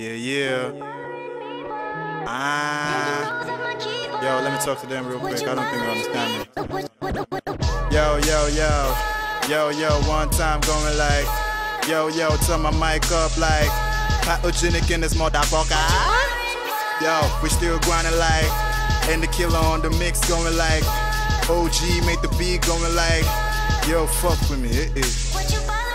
Yeah, yeah. Ah. Yo, let me talk to them real quick. I don't think they understand me. Yo, yo, yo. Yo, yo, one time going like. Yo, yo, turn my mic up like. Pathogenic in this motherfucker. Yo, we still grinding like. And the killer on the mix going like. OG made the beat going like. Yo, fuck with me. It is.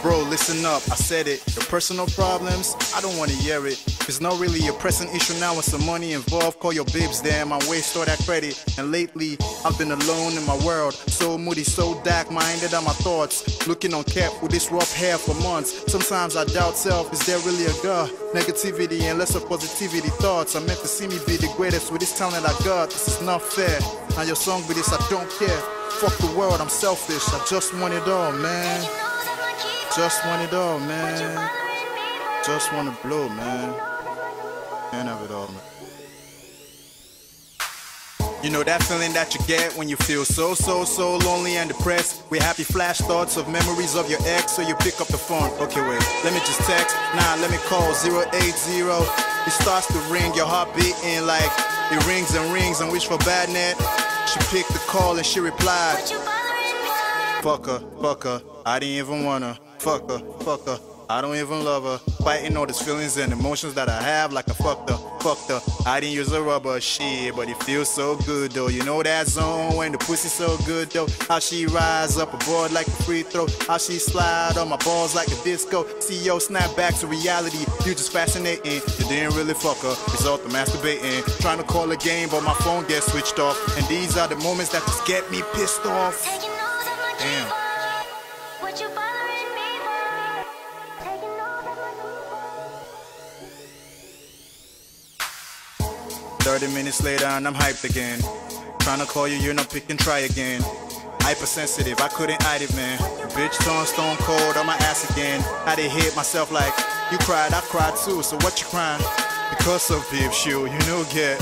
Bro, listen up, I said it. The personal problems, I don't wanna hear it. It's not really a pressing issue now with some money involved. Call your bibs, damn, I waste all that credit. And lately, I've been alone in my world. So moody, so dark minded are my thoughts. Looking on cap with this rough hair for months. Sometimes I doubt self, is there really a God? Negativity and less of positivity thoughts. I meant to see me be the greatest with this talent I got. This is not fair. Now your song with this, I don't care. Fuck the world, I'm selfish. I just want it all, man. Just want it all, man. Just wanna blow, man. Can't have it all, man. You know that feeling that you get when you feel so, so, so lonely and depressed. With happy flash thoughts of memories of your ex So you pick up the phone, okay wait, let me just text. Nah, let me call 080 It starts to ring, your heart beating like It rings and rings and wish for bad net She picked the call and she replied. Fuck her, fuck her, I didn't even wanna Fuck her, fuck her, I don't even love her. Fighting all these feelings and emotions that I have like a fucked her, fucked her. I didn't use a rubber shit, but it feels so good though. You know that zone when the pussy so good though. How she rise up aboard like a free throw. How she slide on my balls like a disco. CEO snap back to reality. You just fascinating. You didn't really fuck her. Result of masturbating. Trying to call a game, but my phone gets switched off. And these are the moments that just get me pissed off. Damn. 30 minutes later and I'm hyped again. Trying to call you, you're not picking, try again. Hypersensitive, I couldn't hide it, man. Bitch turned stone cold on my ass again. I did hit myself like, you cried, I cried too, so what you crying? Because of Bib Shoe, you know get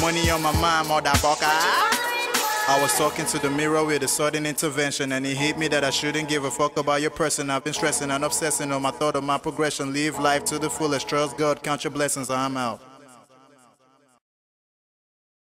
money on my mind, motherfucker. Ah. I was talking to the mirror with a sudden intervention and it hit me that I shouldn't give a fuck about your person. I've been stressing and obsessing on my thought of my progression. Live life to the fullest. Trust God, count your blessings. I'm out.